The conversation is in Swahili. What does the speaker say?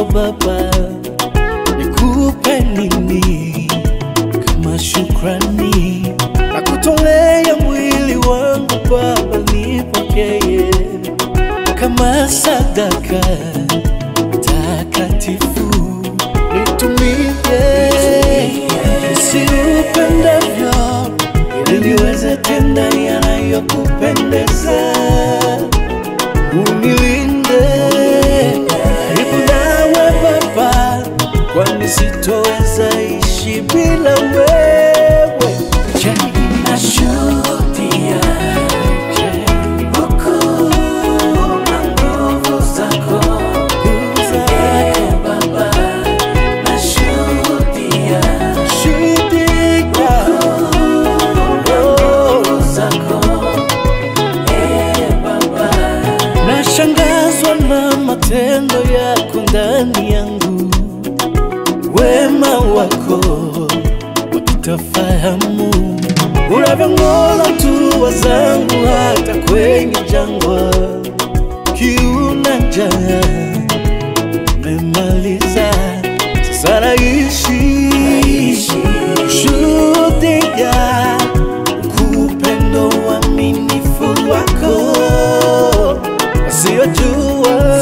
wako Baba, nikupe nini kama shukrani na kutolea mwili wangu Baba, nipokee kama sadaka takatifu, nitumie siupendavyo, ili niweze tenda yanayokupendeza. Unilinde matendo yako ndani yangu, wema wako wakutafahamu, unavyong'ola turua zangu hata kwenye jangwa, kiuna njaa memaliza, sasa naishi. Shuhudia kupendo uaminifu wako. Wasiyojua